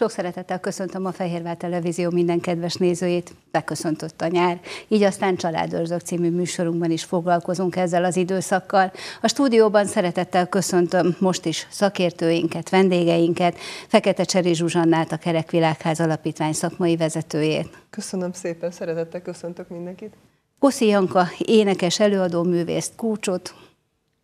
Sok szeretettel köszöntöm a Fehérvár Televízió minden kedves nézőjét, beköszöntött a nyár. Így aztán Családőrzök című műsorunkban is foglalkozunk ezzel az időszakkal. A stúdióban szeretettel köszöntöm most is szakértőinket, vendégeinket, Fekete Cseri Zsuzsannát, a Kerekvilágház Alapítvány szakmai vezetőjét. Köszönöm szépen, szeretettel köszöntök mindenkit. Koszi Janka, énekes, előadó, művészt, kúcsot.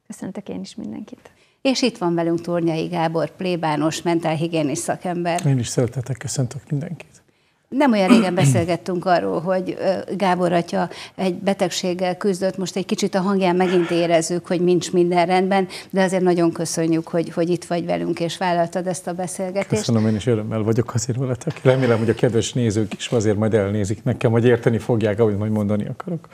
Köszöntök én is mindenkit. És itt van velünk Tornyai Gábor, plébános, mentálhigiénis szakember. Én is szeretettel köszöntök mindenkit. Nem olyan régen beszélgettünk arról, hogy Gábor atya egy betegséggel küzdött, most egy kicsit a hangján megint érezzük, hogy nincs minden rendben, de azért nagyon köszönjük, hogy, hogy itt vagy velünk, és vállaltad ezt a beszélgetést. Köszönöm, én is örömmel vagyok azért veletek. Remélem, hogy a kedves nézők is azért majd elnézik nekem, vagy érteni fogják, ahogy majd mondani akarok.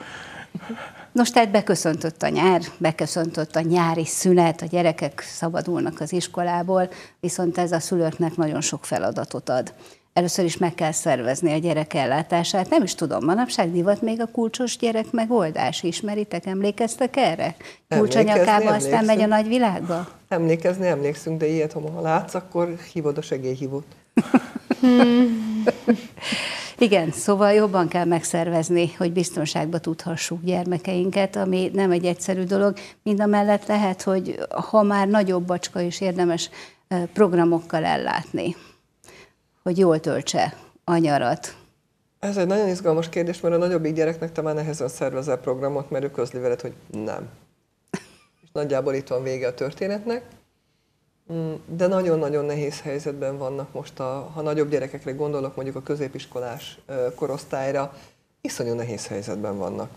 Nos, tehát beköszöntött a nyár, beköszöntött a nyári szünet, a gyerekek szabadulnak az iskolából, viszont ez a szülőknek nagyon sok feladatot ad. Először is meg kell szervezni a gyerek ellátását. Nem is tudom, manapság divat még a kulcsos gyerek megoldás. Ismeritek, emlékeztek erre? Kulcsanyakába, aztán megy a nagyvilágba? Emlékezni emlékszünk, de ilyet, ha látsz, akkor hívod a segélyhívót. Igen, szóval jobban kell megszervezni, hogy biztonságba tudhassuk gyermekeinket, ami nem egy egyszerű dolog. Mind a mellett lehet, hogy ha már nagyobb bacska is érdemes programokkal ellátni, hogy jól töltse a nyarat. Ez egy nagyon izgalmas kérdés, mert a nagyobbik gyereknek te már nehezen szervezel programot, mert ő közli veled, hogy nem. És nagyjából itt van vége a történetnek. Mm, de nagyon-nagyon nehéz helyzetben vannak most, a, ha nagyobb gyerekekre gondolok, mondjuk a középiskolás korosztályra, iszonyú nehéz helyzetben vannak.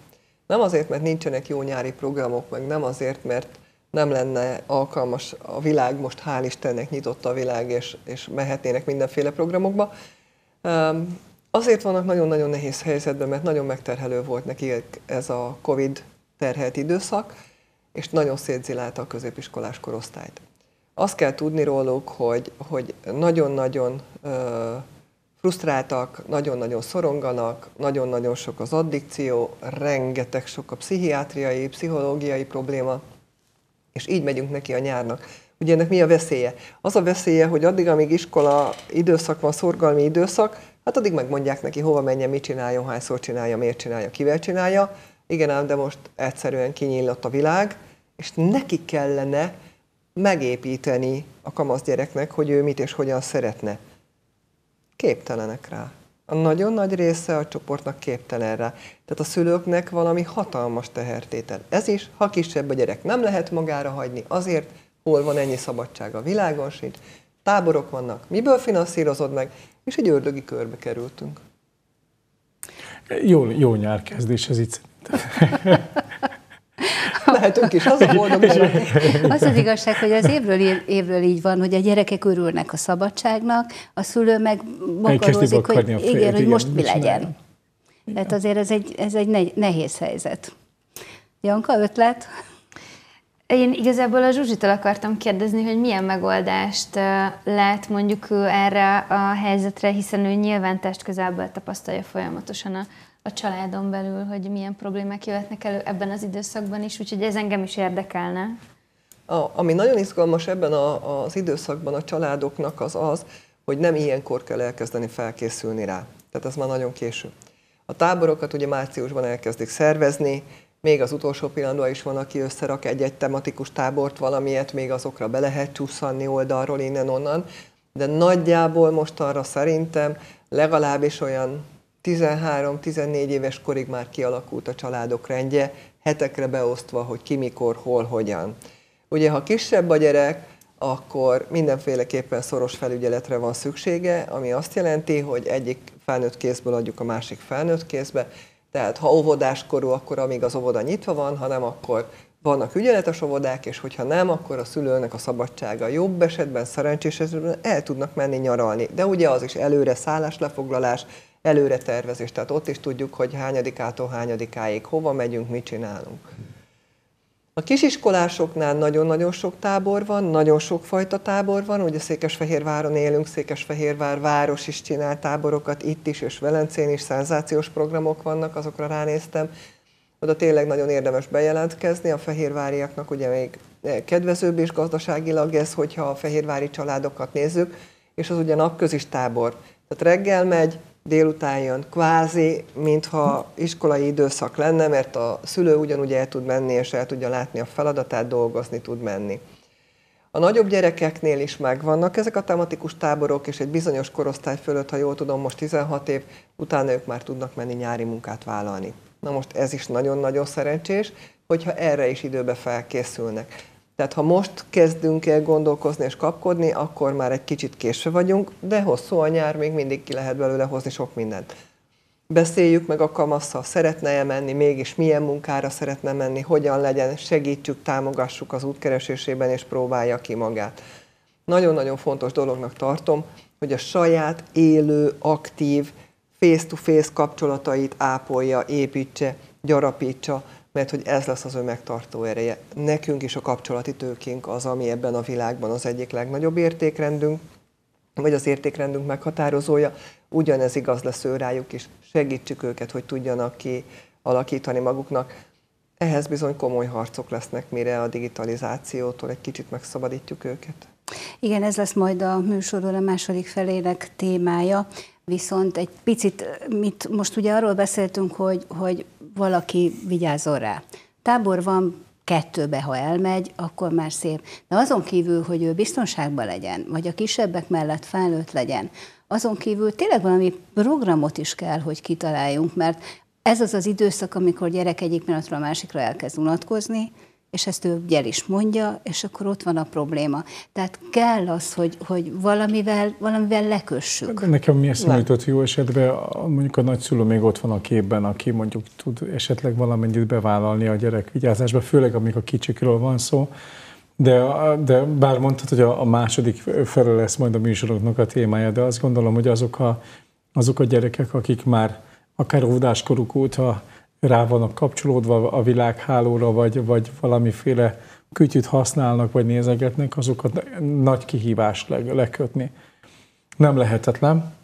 Nem azért, mert nincsenek jó nyári programok, meg nem azért, mert nem lenne alkalmas a világ, most hál' Istennek nyitott a világ, és, és mehetnének mindenféle programokba. Azért vannak nagyon-nagyon nehéz helyzetben, mert nagyon megterhelő volt neki ez a Covid terhelt időszak, és nagyon szétzilálta a középiskolás korosztályt. Azt kell tudni róluk, hogy, hogy nagyon-nagyon frusztráltak, nagyon-nagyon szoronganak, nagyon-nagyon sok az addikció, rengeteg sok a pszichiátriai, pszichológiai probléma, és így megyünk neki a nyárnak. Ugye ennek mi a veszélye? Az a veszélye, hogy addig, amíg iskola időszak van, szorgalmi időszak, hát addig megmondják neki, hova menjen, mit csináljon, hányszor csinálja, miért csinálja, kivel csinálja. Igen ám, de most egyszerűen kinyílott a világ, és neki kellene megépíteni a kamasz gyereknek, hogy ő mit és hogyan szeretne. Képtelenek rá. A nagyon nagy része a csoportnak képtelen rá. Tehát a szülőknek valami hatalmas tehertétel. Ez is, ha kisebb a gyerek, nem lehet magára hagyni, azért, hol van ennyi szabadság a világon sincs, táborok vannak, miből finanszírozod meg, és egy ördögi körbe kerültünk. Jó, jó nyárkezdés ez itt Lehetünk is, az a boldog Az az igazság, hogy az évről évről így van, hogy a gyerekek örülnek a szabadságnak, a szülő meg bokarózik, hogy igen, igen, hogy most mi legyen. Tehát azért ez egy, ez egy nehéz helyzet. Janka, ötlet? Én igazából a Zsuzsitól akartam kérdezni, hogy milyen megoldást lát mondjuk erre a helyzetre, hiszen ő nyilván test közelből tapasztalja folyamatosan a a családon belül, hogy milyen problémák jöhetnek elő ebben az időszakban is, úgyhogy ez engem is érdekelne. A, ami nagyon izgalmas ebben a, az időszakban a családoknak az az, hogy nem ilyenkor kell elkezdeni felkészülni rá. Tehát ez már nagyon késő. A táborokat ugye márciusban elkezdik szervezni, még az utolsó pillanatban is van, aki összerak egy-egy tematikus tábort, valamilyet, még azokra be lehet csúszanni oldalról, innen-onnan, de nagyjából most arra szerintem legalábbis olyan 13-14 éves korig már kialakult a családok rendje, hetekre beosztva, hogy ki, mikor, hol, hogyan. Ugye, ha kisebb a gyerek, akkor mindenféleképpen szoros felügyeletre van szüksége, ami azt jelenti, hogy egyik felnőtt kézből adjuk a másik felnőtt kézbe, tehát ha óvodáskorú, akkor amíg az óvoda nyitva van, ha nem, akkor vannak ügyeletes óvodák, és hogyha nem, akkor a szülőnek a szabadsága jobb esetben, szerencsés esetben el tudnak menni nyaralni. De ugye az is előre szálláslefoglalás, előre tervezés. Tehát ott is tudjuk, hogy hányadikától hányadikáig hova megyünk, mit csinálunk. A kisiskolásoknál nagyon-nagyon sok tábor van, nagyon sok fajta tábor van, ugye Székesfehérváron élünk, Székesfehérvár város is csinál táborokat, itt is, és Velencén is szenzációs programok vannak, azokra ránéztem. Oda tényleg nagyon érdemes bejelentkezni, a fehérváriaknak ugye még kedvezőbb és gazdaságilag ez, hogyha a fehérvári családokat nézzük, és az ugye napközis tábor. Tehát reggel megy, délután jön, kvázi, mintha iskolai időszak lenne, mert a szülő ugyanúgy el tud menni, és el tudja látni a feladatát, dolgozni tud menni. A nagyobb gyerekeknél is megvannak ezek a tematikus táborok, és egy bizonyos korosztály fölött, ha jól tudom, most 16 év, utána ők már tudnak menni nyári munkát vállalni. Na most ez is nagyon-nagyon szerencsés, hogyha erre is időbe felkészülnek. Tehát ha most kezdünk el gondolkozni és kapkodni, akkor már egy kicsit késve vagyunk, de hosszú a nyár, még mindig ki lehet belőle hozni sok mindent. Beszéljük meg a kamasszal, szeretne -e menni, mégis milyen munkára szeretne menni, hogyan legyen, segítsük, támogassuk az útkeresésében, és próbálja ki magát. Nagyon-nagyon fontos dolognak tartom, hogy a saját élő, aktív, face-to-face kapcsolatait ápolja, építse, gyarapítsa, mert hogy ez lesz az ő megtartó ereje. Nekünk is a kapcsolati tőkénk az, ami ebben a világban az egyik legnagyobb értékrendünk, vagy az értékrendünk meghatározója. Ugyanez igaz lesz ő rájuk is. Segítsük őket, hogy tudjanak ki alakítani maguknak. Ehhez bizony komoly harcok lesznek, mire a digitalizációtól egy kicsit megszabadítjuk őket. Igen, ez lesz majd a műsorról a második felének témája. Viszont egy picit, mit most ugye arról beszéltünk, hogy, hogy valaki vigyázzon rá. Tábor van, kettőbe, ha elmegy, akkor már szép. De azon kívül, hogy ő biztonságban legyen, vagy a kisebbek mellett felnőtt legyen, azon kívül tényleg valami programot is kell, hogy kitaláljunk, mert ez az az időszak, amikor gyerek egyik pillanatról a másikra elkezd unatkozni, és ezt ő el is mondja, és akkor ott van a probléma. Tehát kell az, hogy, hogy valamivel, valamivel lekössük. Nekem mi eszembe jutott jó esetben, mondjuk a nagyszülő még ott van a képben, aki mondjuk tud esetleg valamennyit bevállalni a gyerek vigyázásba, főleg amikor a kicsikről van szó, de, de bár mondtad, hogy a, a második fele lesz majd a műsoroknak a témája, de azt gondolom, hogy azok a, azok a gyerekek, akik már akár óvodáskoruk óta rá vannak kapcsolódva a világhálóra, vagy, vagy valamiféle kütyüt használnak, vagy nézegetnek, azokat nagy kihívás le, lekötni. Nem lehetetlen.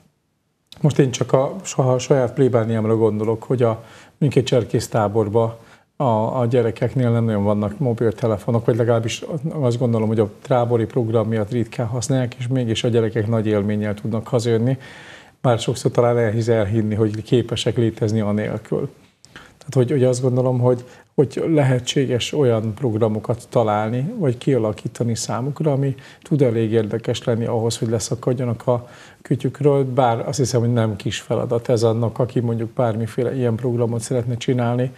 Most én csak a, a saját plébániámra gondolok, hogy a minket cserkésztáborba a, a gyerekeknél nem nagyon vannak mobiltelefonok, vagy legalábbis azt gondolom, hogy a tábori program miatt ritkán használják, és mégis a gyerekek nagy élménnyel tudnak hazajönni. Már sokszor talán elhisz elhinni, hogy képesek létezni anélkül. Tehát, hogy, hogy azt gondolom, hogy, hogy lehetséges olyan programokat találni, vagy kialakítani számukra, ami tud elég érdekes lenni ahhoz, hogy leszakadjanak a kütyükről, bár azt hiszem, hogy nem kis feladat ez annak, aki mondjuk bármiféle ilyen programot szeretne csinálni.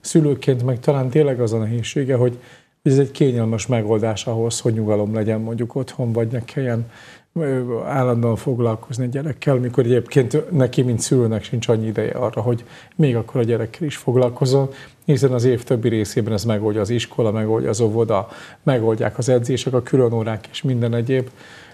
Szülőként meg talán tényleg az a nehézsége, hogy ez egy kényelmes megoldás ahhoz, hogy nyugalom legyen mondjuk otthon, vagy ne kelljen állandóan foglalkozni a gyerekkel, mikor egyébként neki, mint szülőnek sincs annyi ideje arra, hogy még akkor a gyerekkel is foglalkozom, hiszen az év többi részében ez megoldja az iskola, megoldja az óvoda, megoldják az edzések, a különórák és minden egyéb,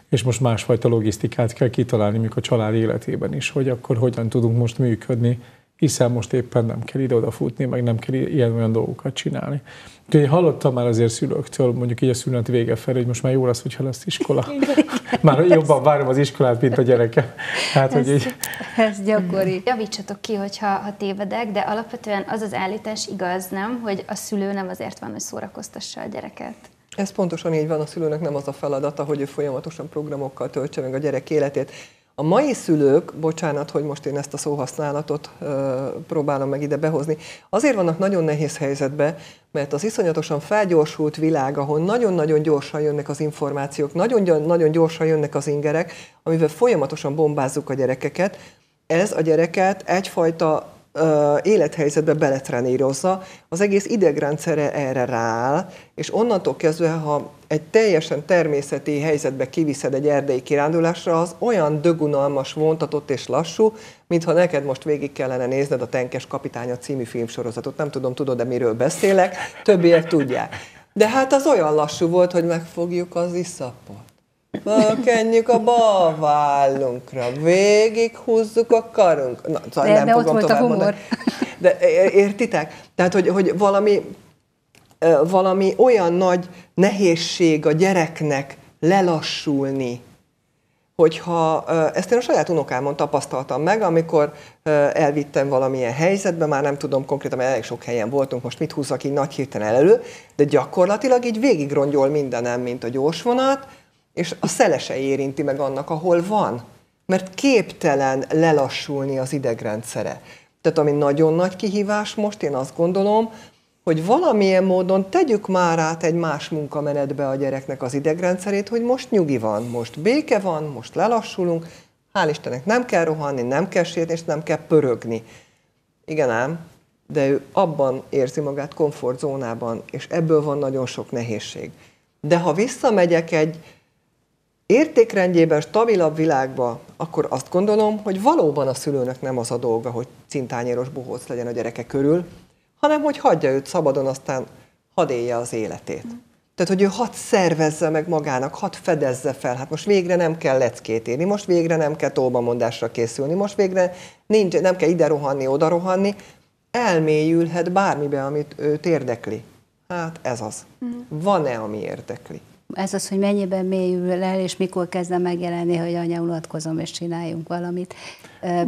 és most másfajta logisztikát kell kitalálni, mikor a család életében is, hogy akkor hogyan tudunk most működni, hiszen most éppen nem kell ide-oda futni, meg nem kell ilyen-olyan dolgokat csinálni. Úgyhogy én hallottam már azért szülőktől, mondjuk így a szünet vége felé, hogy most már jó lesz, hogyha lesz iskola. már jobban várom az iskolát, mint a gyereke. Hát, ez, hogy így... ez gyakori. Javítsatok ki, hogyha ha tévedek, de alapvetően az az állítás igaz, nem, hogy a szülő nem azért van, hogy szórakoztassa a gyereket. Ez pontosan így van, a szülőnek nem az a feladata, hogy ő folyamatosan programokkal töltse meg a gyerek életét. A mai szülők, bocsánat, hogy most én ezt a szóhasználatot ö, próbálom meg ide behozni, azért vannak nagyon nehéz helyzetbe, mert az iszonyatosan felgyorsult világ, ahol nagyon-nagyon gyorsan jönnek az információk, nagyon-nagyon gyorsan jönnek az ingerek, amivel folyamatosan bombázzuk a gyerekeket, ez a gyereket egyfajta élethelyzetbe beletrenírozza, az egész idegrendszere erre rááll, és onnantól kezdve, ha egy teljesen természeti helyzetbe kiviszed egy erdei kirándulásra, az olyan dögunalmas, vontatott és lassú, mintha neked most végig kellene nézned a Tenkes kapitánya című filmsorozatot. Nem tudom, tudod-e miről beszélek, többiek tudják. De hát az olyan lassú volt, hogy megfogjuk az iszapot. Fölkenjük a bal vállunkra, végig húzzuk a karunk. Na, szóval De- nem de ott fogom volt a tovább humor. mondani. De értitek? Tehát, hogy, hogy valami, valami olyan nagy nehézség a gyereknek lelassulni, hogyha ezt én a saját unokámon tapasztaltam meg, amikor elvittem valamilyen helyzetbe, már nem tudom konkrétan, mert elég sok helyen voltunk, most mit húzzak így nagy hirtelen elő, de gyakorlatilag így végigrongyol mindenem, mint a gyorsvonat, és a szelese érinti meg annak, ahol van. Mert képtelen lelassulni az idegrendszere. Tehát ami nagyon nagy kihívás most, én azt gondolom, hogy valamilyen módon tegyük már át egy más munkamenetbe a gyereknek az idegrendszerét, hogy most nyugi van, most béke van, most lelassulunk, hál' Istennek nem kell rohanni, nem kell sérni, és nem kell pörögni. Igen ám, de ő abban érzi magát komfortzónában, és ebből van nagyon sok nehézség. De ha visszamegyek egy értékrendjében stabilabb világba, akkor azt gondolom, hogy valóban a szülőnek nem az a dolga, hogy cintányéros bohóc legyen a gyereke körül, hanem hogy hagyja őt szabadon, aztán hadd élje az életét. Tehát, hogy ő hadd szervezze meg magának, hadd fedezze fel. Hát most végre nem kell leckét írni, most végre nem kell tolbamondásra készülni, most végre nincs, nem kell ide rohanni, oda rohanni. Elmélyülhet bármibe, amit őt érdekli. Hát ez az. Van-e, ami érdekli? Ez az, hogy mennyiben mélyül el, és mikor kezdem megjelenni, hogy anya, unatkozom, és csináljunk valamit.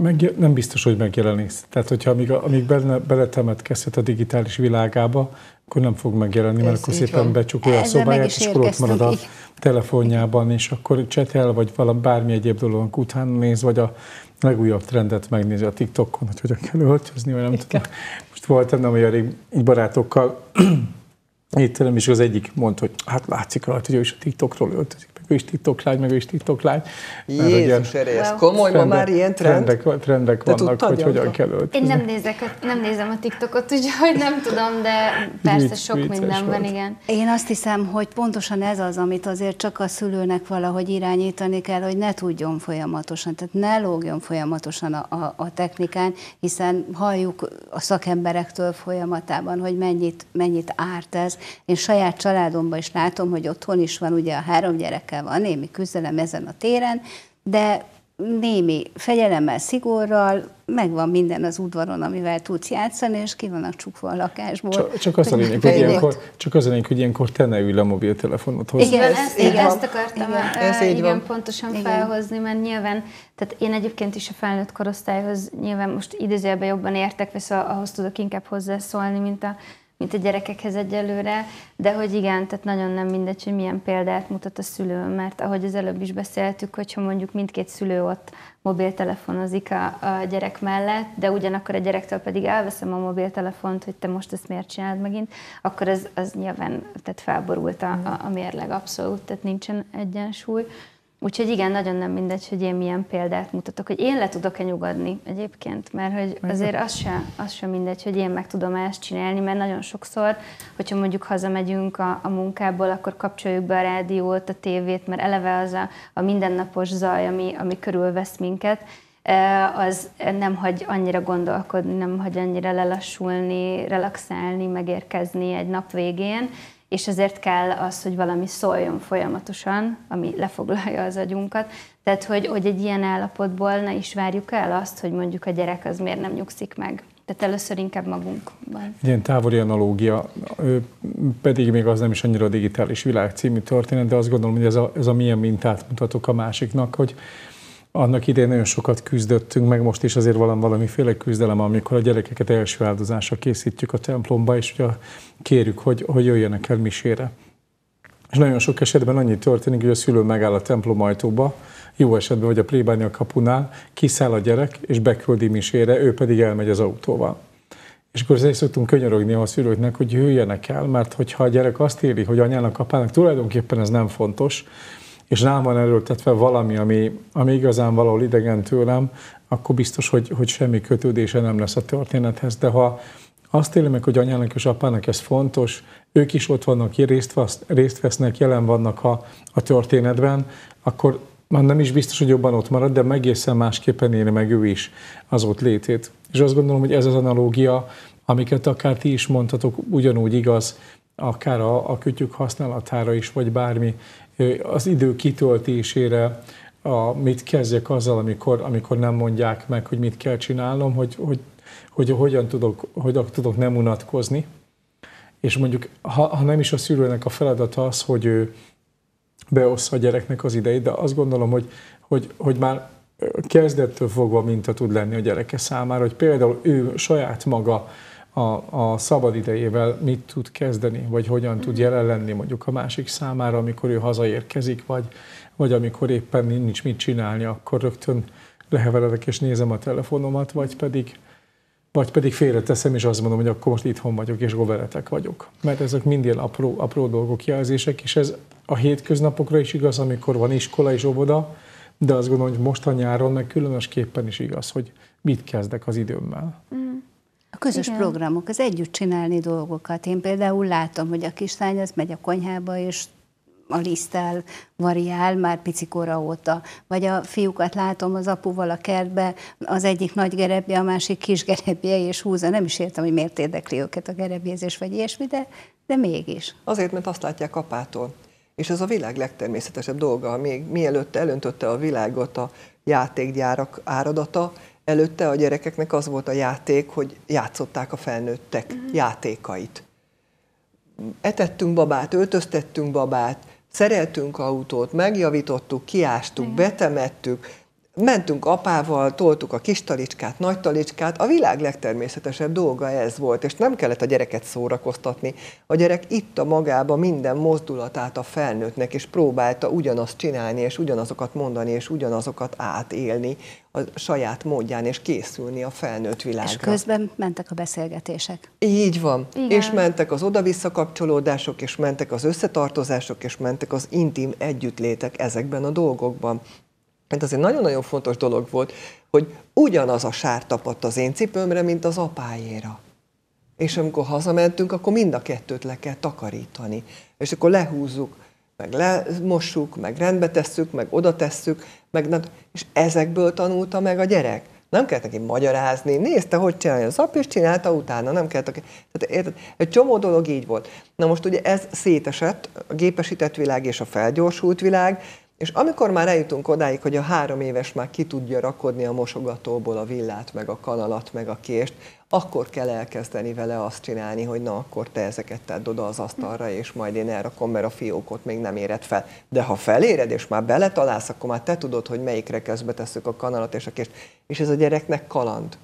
Meg, nem biztos, hogy megjelenik. Tehát, hogyha amíg, amíg bele, beletemetkezhet a digitális világába, akkor nem fog megjelenni, mert Ez akkor szépen van. becsukja a szobáját, és akkor ott marad a telefonjában, és akkor csetel, vagy valami bármi egyéb dolog utána néz, vagy a legújabb trendet megnézi a TikTokon, hogy hogyan kell öltözni, vagy nem tudom. Most voltam nem olyan rég barátokkal, étterem, és az egyik mondta, hogy hát látszik rajta, hogy ő is a TikTokról öltözik, ő is TikTok lány, meg ő is TikTok lány. Jézus erély, ez komoly, ma már ilyen trend? Trendek, trendek Te vannak, hogy hogyan kell öltözni. Én nem, nézek, nem nézem a TikTokot, úgyhogy nem tudom, de persze sok minden van, igen. Én azt hiszem, hogy pontosan ez az, amit azért csak a szülőnek valahogy irányítani kell, hogy ne tudjon folyamatosan, tehát ne lógjon folyamatosan a, a, a technikán, hiszen halljuk a szakemberektől folyamatában, hogy mennyit, mennyit árt ez. Én saját családomban is látom, hogy otthon is van, ugye a három gyerekkel van némi küzdelem ezen a téren, de némi fegyelemmel, szigorral, megvan minden az udvaron, amivel tudsz játszani, és ki vannak csukva a lakásból. Csak, csak az a lényeg, hogy ilyenkor, csak az a lényeg, hogy ilyenkor te ne ülj a mobiltelefonot hozzá. Igen, Igen, ez ezt, van. ezt akartam Igen, igen, ez így igen van. pontosan Igen. felhozni, mert nyilván, tehát én egyébként is a felnőtt korosztályhoz nyilván most idézőjelben jobban értek, szóval ahhoz tudok inkább hozzászólni, mint a, mint a gyerekekhez egyelőre, de hogy igen, tehát nagyon nem mindegy, hogy milyen példát mutat a szülő, mert ahogy az előbb is beszéltük, hogyha mondjuk mindkét szülő ott mobiltelefonozik a, a gyerek mellett, de ugyanakkor a gyerektől pedig elveszem a mobiltelefont, hogy te most ezt miért csinálod megint, akkor az, az nyilván tehát felborult a, a, a mérleg abszolút, tehát nincsen egyensúly. Úgyhogy igen, nagyon nem mindegy, hogy én milyen példát mutatok, hogy én le tudok-e nyugodni egyébként, mert hogy azért az sem, az sem mindegy, hogy én meg tudom ezt csinálni, mert nagyon sokszor, hogyha mondjuk hazamegyünk a, a munkából, akkor kapcsoljuk be a rádiót, a tévét, mert eleve az a, a mindennapos zaj, ami, ami körülvesz minket, eh, az nem hagy annyira gondolkodni, nem hagy annyira lelassulni, relaxálni, megérkezni egy nap végén, és ezért kell az, hogy valami szóljon folyamatosan, ami lefoglalja az agyunkat. Tehát, hogy, hogy egy ilyen állapotból ne is várjuk el azt, hogy mondjuk a gyerek az miért nem nyugszik meg. Tehát először inkább magunkban. Ilyen távoli analógia, pedig még az nem is annyira digitális világ című történet, de azt gondolom, hogy ez a, ez a milyen mintát mutatok a másiknak, hogy annak idején nagyon sokat küzdöttünk, meg most is azért valami, valamiféle küzdelem, amikor a gyerekeket első áldozásra készítjük a templomba, és ugye kérjük, hogy, hogy jöjjenek el misére. És nagyon sok esetben annyi történik, hogy a szülő megáll a templom ajtóba, jó esetben vagy a plébánia kapunál, kiszáll a gyerek, és beküldi misére, ő pedig elmegy az autóval. És akkor ezért szoktunk könyörögni a szülőknek, hogy jöjjenek el, mert hogyha a gyerek azt éli, hogy anyának, apának tulajdonképpen ez nem fontos, és rám van erőltetve valami, ami, ami igazán valahol idegen tőlem, akkor biztos, hogy, hogy semmi kötődése nem lesz a történethez. De ha azt éli meg, hogy anyának és apának ez fontos, ők is ott vannak, részt, vesz, részt vesznek, jelen vannak a, a történetben, akkor már nem is biztos, hogy jobban ott marad, de egészen másképpen éli meg ő is az ott létét. És azt gondolom, hogy ez az analógia, amiket akár ti is mondhatok, ugyanúgy igaz, akár a, a kütyük használatára is, vagy bármi az idő kitöltésére, a, mit kezdjek azzal, amikor, amikor nem mondják meg, hogy mit kell csinálnom, hogy, hogy, hogy hogyan tudok, hogy tudok nem unatkozni. És mondjuk, ha, ha nem is a szülőnek a feladata az, hogy ő beossza a gyereknek az idejét, de azt gondolom, hogy, hogy, hogy már kezdettől fogva minta tud lenni a gyereke számára, hogy például ő saját maga a, a szabad idejével mit tud kezdeni, vagy hogyan tud jelen lenni mondjuk a másik számára, amikor ő hazaérkezik, vagy, vagy amikor éppen nincs mit csinálni, akkor rögtön leheveredek és nézem a telefonomat, vagy pedig, vagy pedig félreteszem, és azt mondom, hogy akkor most itthon vagyok, és goveretek vagyok. Mert ezek mind ilyen apró, apró dolgok, jelzések, és ez a hétköznapokra is igaz, amikor van iskola és óvoda, de azt gondolom, hogy most a nyáron meg különösképpen is igaz, hogy mit kezdek az időmmel. Mm. A közös Igen. programok, az együtt csinálni dolgokat. Én például látom, hogy a kislány az megy a konyhába, és a liszttel variál már picikora óta. Vagy a fiúkat látom az apuval a kertbe, az egyik nagy gerebje, a másik kis gerebje, és húzza. Nem is értem, hogy miért érdekli őket a gerebjézés, vagy ilyesmi, de, de mégis. Azért, mert azt látják apától. És ez a világ legtermészetesebb dolga. Még mielőtt elöntötte a világot a játékgyárak áradata, előtte a gyerekeknek az volt a játék, hogy játszották a felnőttek uh-huh. játékait. Etettünk babát, öltöztettünk babát, szereltünk autót, megjavítottuk, kiástuk, uh-huh. betemettük, mentünk apával, toltuk a kis talicskát, nagy talicskát, a világ legtermészetesebb dolga ez volt, és nem kellett a gyereket szórakoztatni. A gyerek itta magába minden mozdulatát a felnőttnek, és próbálta ugyanazt csinálni, és ugyanazokat mondani, és ugyanazokat átélni a saját módján, és készülni a felnőtt világra. És közben mentek a beszélgetések. Így van. Igen. És mentek az oda-vissza kapcsolódások, és mentek az összetartozások, és mentek az intim együttlétek ezekben a dolgokban. Mert az egy nagyon-nagyon fontos dolog volt, hogy ugyanaz a sár tapadt az én cipőmre, mint az apájéra. És amikor hazamentünk, akkor mind a kettőt le kell takarítani. És akkor lehúzzuk, meg lemossuk, meg rendbe tesszük, meg oda tesszük, meg, és ezekből tanulta meg a gyerek. Nem kellett neki magyarázni, nézte, hogy csinálja az apja, és csinálta utána, nem kellett. Tehát érted? Egy csomó dolog így volt. Na most ugye ez szétesett, a gépesített világ és a felgyorsult világ, és amikor már eljutunk odáig, hogy a három éves már ki tudja rakodni a mosogatóból a villát, meg a kanalat, meg a kést, akkor kell elkezdeni vele azt csinálni, hogy na, akkor te ezeket tedd oda az asztalra, és majd én elrakom, mert a fiókot még nem éred fel. De ha feléred, és már beletalálsz, akkor már te tudod, hogy melyikre kezdbe tesszük a kanalat és a kést. És ez a gyereknek kaland.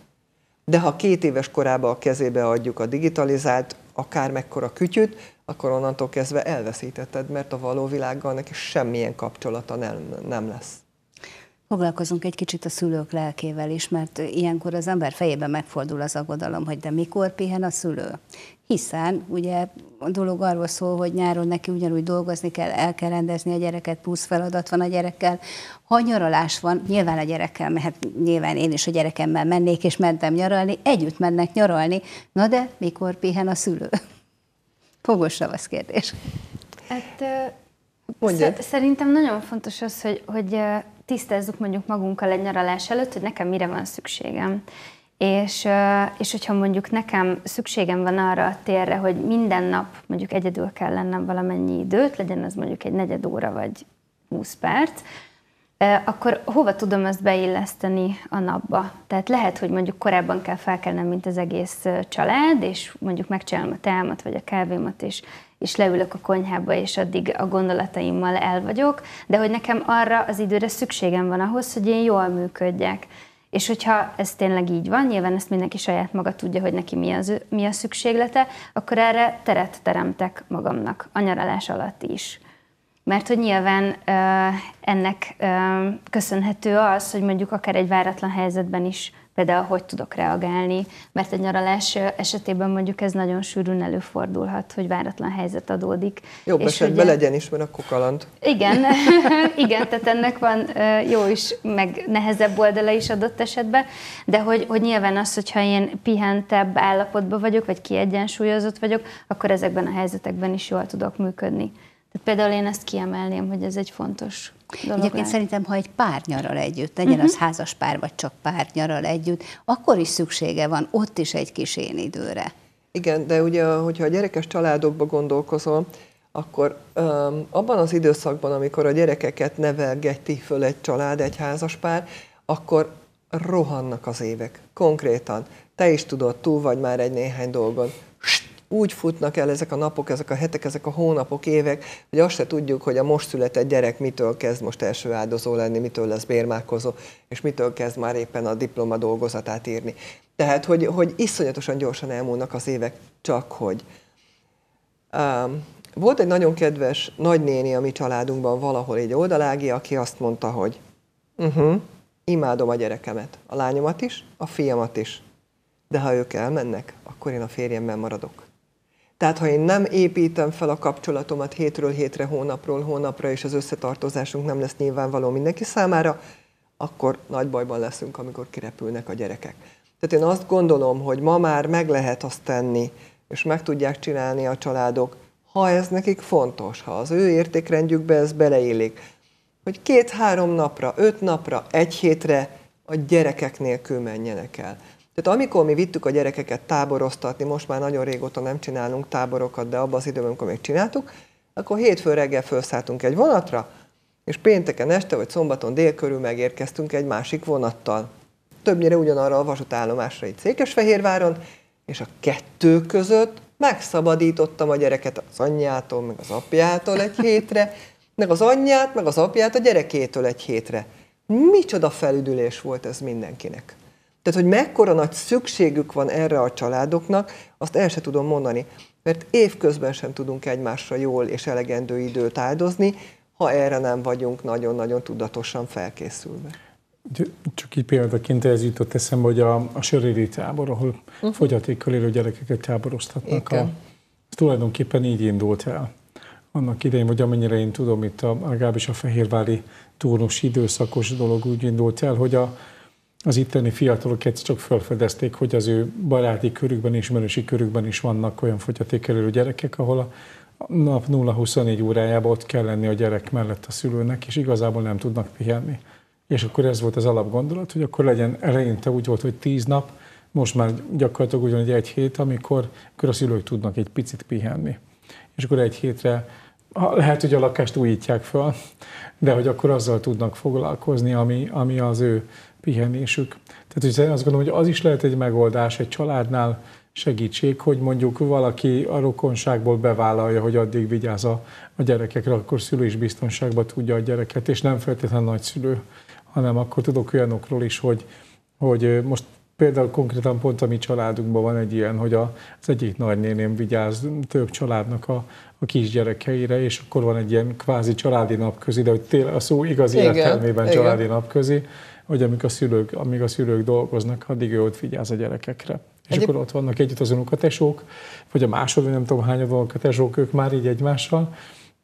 De ha két éves korában a kezébe adjuk a digitalizált, akár mekkora kütyüt, akkor onnantól kezdve elveszítetted, mert a való világgal neki semmilyen kapcsolata nem, nem lesz. Foglalkozunk egy kicsit a szülők lelkével is, mert ilyenkor az ember fejében megfordul az aggodalom, hogy de mikor pihen a szülő. Hiszen ugye a dolog arról szól, hogy nyáron neki ugyanúgy dolgozni kell, el kell rendezni a gyereket, plusz feladat van a gyerekkel. Ha nyaralás van, nyilván a gyerekkel mehet, nyilván én is a gyerekemmel mennék és mentem nyaralni, együtt mennek nyaralni. Na de mikor pihen a szülő? Fogos ravasz kérdés. Hát, Mondjad. Szerintem nagyon fontos az, hogy, hogy tisztázzuk mondjuk magunkkal egy nyaralás előtt, hogy nekem mire van szükségem. És, és hogyha mondjuk nekem szükségem van arra a térre, hogy minden nap mondjuk egyedül kell lennem valamennyi időt, legyen az mondjuk egy negyed óra vagy 20 perc, akkor hova tudom azt beilleszteni a napba? Tehát lehet, hogy mondjuk korábban kell felkelnem, mint az egész család, és mondjuk megcsinálom a teámat, vagy a kávémat, és, és leülök a konyhába, és addig a gondolataimmal el vagyok, de hogy nekem arra az időre szükségem van ahhoz, hogy én jól működjek. És hogyha ez tényleg így van, nyilván ezt mindenki saját maga tudja, hogy neki mi, az, mi a szükséglete, akkor erre teret teremtek magamnak a nyaralás alatt is. Mert hogy nyilván ennek köszönhető az, hogy mondjuk akár egy váratlan helyzetben is például hogy tudok reagálni, mert egy nyaralás esetében mondjuk ez nagyon sűrűn előfordulhat, hogy váratlan helyzet adódik. Jobb és esetben ugye, legyen is, mert akkor kaland. Igen, igen, tehát ennek van jó is, meg nehezebb oldala is adott esetben, de hogy, hogy nyilván az, hogyha én pihentebb állapotban vagyok, vagy kiegyensúlyozott vagyok, akkor ezekben a helyzetekben is jól tudok működni. Tehát például én ezt kiemelném, hogy ez egy fontos dolog. Egyébként lehet. szerintem, ha egy pár nyaral együtt, legyen uh-huh. az házas pár, vagy csak pár nyaral együtt, akkor is szüksége van ott is egy kis én időre. Igen, de ugye, hogyha a gyerekes családokba gondolkozol, akkor um, abban az időszakban, amikor a gyerekeket nevelgeti föl egy család, egy házaspár, akkor rohannak az évek. Konkrétan. Te is tudod, túl vagy már egy néhány dolgon. Úgy futnak el ezek a napok, ezek a hetek, ezek a hónapok, évek, hogy azt se tudjuk, hogy a most született gyerek mitől kezd most első áldozó lenni, mitől lesz bérmálkozó, és mitől kezd már éppen a diploma dolgozatát írni. Tehát, hogy, hogy iszonyatosan gyorsan elmúlnak az évek, csak hogy. Um, volt egy nagyon kedves nagynéni a mi családunkban valahol egy oldalági, aki azt mondta, hogy uh-huh, imádom a gyerekemet, a lányomat is, a fiamat is, de ha ők elmennek, akkor én a férjemmel maradok. Tehát ha én nem építem fel a kapcsolatomat hétről hétre, hónapról hónapra, és az összetartozásunk nem lesz nyilvánvaló mindenki számára, akkor nagy bajban leszünk, amikor kirepülnek a gyerekek. Tehát én azt gondolom, hogy ma már meg lehet azt tenni, és meg tudják csinálni a családok, ha ez nekik fontos, ha az ő értékrendjükbe ez beleillik, hogy két-három napra, öt napra, egy hétre a gyerekek nélkül menjenek el. Tehát amikor mi vittük a gyerekeket táboroztatni, most már nagyon régóta nem csinálunk táborokat, de abban az időben, amikor még csináltuk, akkor hétfő reggel felszálltunk egy vonatra, és pénteken este vagy szombaton dél körül megérkeztünk egy másik vonattal. Többnyire ugyanarra a vasútállomásra itt Székesfehérváron, és a kettő között megszabadítottam a gyereket az anyjától, meg az apjától egy hétre, meg az anyját, meg az apját a gyerekétől egy hétre. Micsoda felüdülés volt ez mindenkinek. Tehát, hogy mekkora nagy szükségük van erre a családoknak, azt el se tudom mondani. Mert évközben sem tudunk egymásra jól és elegendő időt áldozni, ha erre nem vagyunk nagyon-nagyon tudatosan felkészülve. Csak így példaként ez jutott eszembe, hogy a, a söréri tábor, ahol uh-huh. fogyatékkal élő gyerekeket táboroztatnak, a, ez tulajdonképpen így indult el. Annak idején, vagy amennyire én tudom, itt a, legalábbis a fehérvári turnus időszakos dolog úgy indult el, hogy a, az itteni fiatalok egyszer csak felfedezték, hogy az ő baráti körükben, ismerősi körükben is vannak olyan fogyatékelő gyerekek, ahol a nap 0-24 órájában ott kell lenni a gyerek mellett a szülőnek, és igazából nem tudnak pihenni. És akkor ez volt az alapgondolat, hogy akkor legyen eleinte úgy volt, hogy 10 nap, most már gyakorlatilag ugyanúgy egy hét, amikor, amikor a szülők tudnak egy picit pihenni. És akkor egy hétre lehet, hogy a lakást újítják fel, de hogy akkor azzal tudnak foglalkozni, ami, ami az ő pihenésük. Tehát hogy azt gondolom, hogy az is lehet egy megoldás egy családnál, segítség, hogy mondjuk valaki a rokonságból bevállalja, hogy addig vigyáz a, a gyerekekre, akkor szülő is biztonságban tudja a gyereket, és nem feltétlenül nagyszülő, hanem akkor tudok olyanokról is, hogy, hogy most például konkrétan pont a mi családunkban van egy ilyen, hogy az egyik nagynéném vigyáz több családnak a, a kisgyerekeire, és akkor van egy ilyen kvázi családi napközi, de hogy tényleg a szó igazi Igen, értelmében Igen. családi napközi, hogy amíg a, szülők, amíg a szülők dolgoznak, addig ő ott vigyáz a gyerekekre. És Egyéb... akkor ott vannak együtt az unokatesók, vagy a második, nem tudom hány unokatesók, ők már így egymással,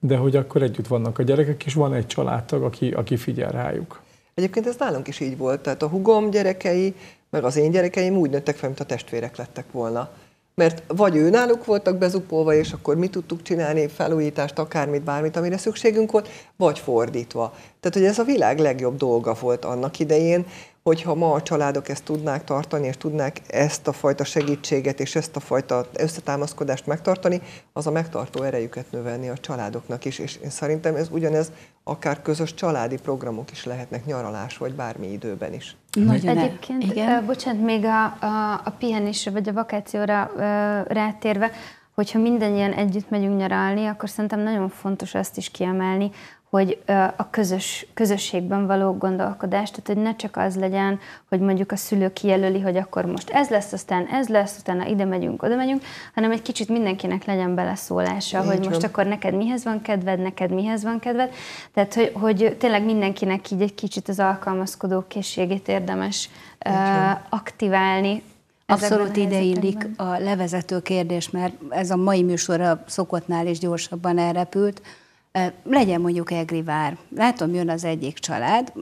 de hogy akkor együtt vannak a gyerekek, és van egy családtag, aki, aki figyel rájuk. Egyébként ez nálunk is így volt, tehát a hugom gyerekei, meg az én gyerekeim úgy nőttek fel, mint a testvérek lettek volna mert vagy ő náluk voltak bezupolva, és akkor mi tudtuk csinálni felújítást, akármit, bármit, amire szükségünk volt, vagy fordítva. Tehát, hogy ez a világ legjobb dolga volt annak idején, hogyha ma a családok ezt tudnák tartani, és tudnák ezt a fajta segítséget és ezt a fajta összetámaszkodást megtartani, az a megtartó erejüket növelni a családoknak is. És én szerintem ez ugyanez akár közös családi programok is lehetnek, nyaralás vagy bármi időben is. Nagyon Egyébként, igen. bocsánat, még a, a, a pihenésre vagy a vakációra rátérve, hogyha mindannyian együtt megyünk nyaralni, akkor szerintem nagyon fontos azt is kiemelni, hogy a közös, közösségben való gondolkodás, tehát hogy ne csak az legyen, hogy mondjuk a szülő kijelöli, hogy akkor most ez lesz, aztán ez lesz, utána ide megyünk, oda megyünk, hanem egy kicsit mindenkinek legyen beleszólása, Így hogy most akkor neked mihez van kedved, neked mihez van kedved. Tehát, hogy, hogy tényleg mindenkinek így egy kicsit az alkalmazkodó készségét érdemes uh, aktiválni, Abszolút ideillik a levezető kérdés, mert ez a mai műsorra szokottnál is gyorsabban elrepült, legyen mondjuk Egrivár. Látom, jön az egyik család,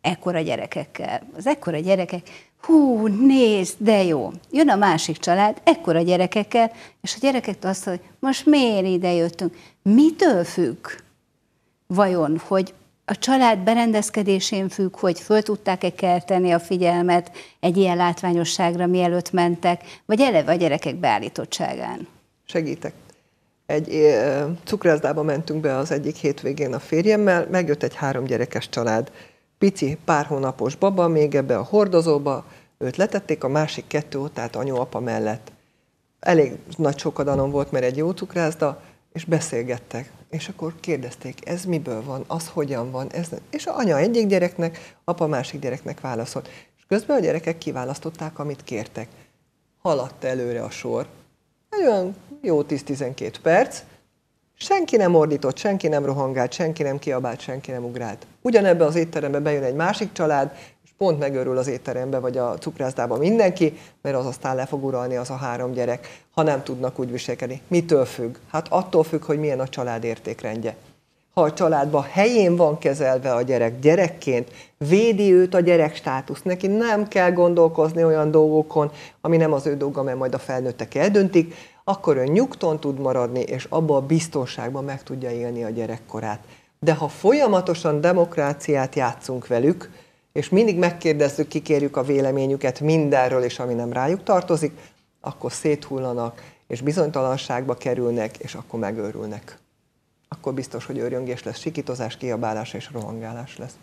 ekkora gyerekekkel. Az ekkora gyerekek, hú, nézd, de jó. Jön a másik család, ekkora gyerekekkel, és a gyerekektől azt hogy most miért ide jöttünk? Mitől függ? Vajon, hogy a család berendezkedésén függ, hogy föl tudták-e kelteni a figyelmet egy ilyen látványosságra, mielőtt mentek, vagy eleve a gyerekek beállítottságán? Segítek. Egy cukrászdába mentünk be az egyik hétvégén a férjemmel, megjött egy három gyerekes család. Pici, pár hónapos baba még ebbe a hordozóba, őt letették a másik kettő tehát anyu-apa mellett. Elég nagy sokadanom volt, mert egy jó cukrászda, és beszélgettek. És akkor kérdezték, ez miből van, az hogyan van, ez nem. És a anya egyik gyereknek, apa másik gyereknek válaszolt. És közben a gyerekek kiválasztották, amit kértek. Haladt előre a sor. Egy olyan jó 10-12 perc, senki nem ordított, senki nem rohangált, senki nem kiabált, senki nem ugrált. Ugyanebbe az étterembe bejön egy másik család, és pont megörül az étterembe vagy a cukrászdába mindenki, mert az aztán le fog uralni az a három gyerek, ha nem tudnak úgy viselkedni. Mitől függ? Hát attól függ, hogy milyen a család értékrendje. Ha a családban helyén van kezelve a gyerek gyerekként, védi őt a gyerek státusz, neki nem kell gondolkozni olyan dolgokon, ami nem az ő dolga, mert majd a felnőttek eldöntik, akkor ön nyugton tud maradni, és abba a biztonságban meg tudja élni a gyerekkorát. De ha folyamatosan demokráciát játszunk velük, és mindig megkérdezzük, kikérjük a véleményüket mindenről, és ami nem rájuk tartozik, akkor széthullanak, és bizonytalanságba kerülnek, és akkor megőrülnek. Akkor biztos, hogy őrjöngés lesz, sikítozás, kiabálás és rohangálás lesz.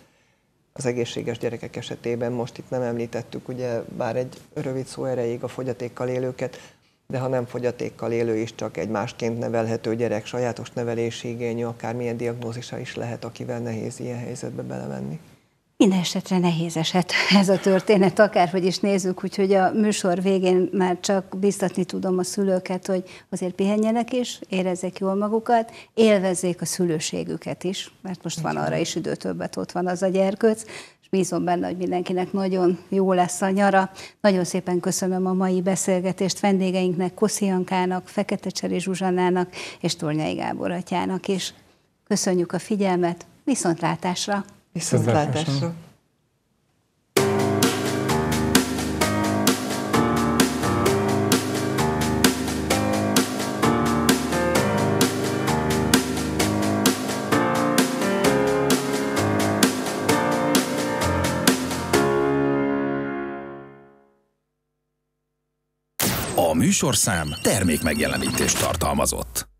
Az egészséges gyerekek esetében most itt nem említettük, ugye bár egy rövid szó erejéig a fogyatékkal élőket, de ha nem fogyatékkal élő is csak egy másként nevelhető gyerek, sajátos nevelési igényű, akár milyen diagnózisa is lehet, akivel nehéz ilyen helyzetbe belemenni. Minden esetre nehéz eset ez a történet, akárhogy is nézzük, úgyhogy a műsor végén már csak biztatni tudom a szülőket, hogy azért pihenjenek is, érezzék jól magukat, élvezzék a szülőségüket is, mert most van arra is idő többet, ott van az a gyerkőc, és bízom benne, hogy mindenkinek nagyon jó lesz a nyara. Nagyon szépen köszönöm a mai beszélgetést vendégeinknek, Kosziankának, Fekete Cseri Zsuzsannának és Tornyai Gábor atyának is. Köszönjük a figyelmet, viszontlátásra! Viszontlátásra! A műsorszám termék megjelenítést tartalmazott.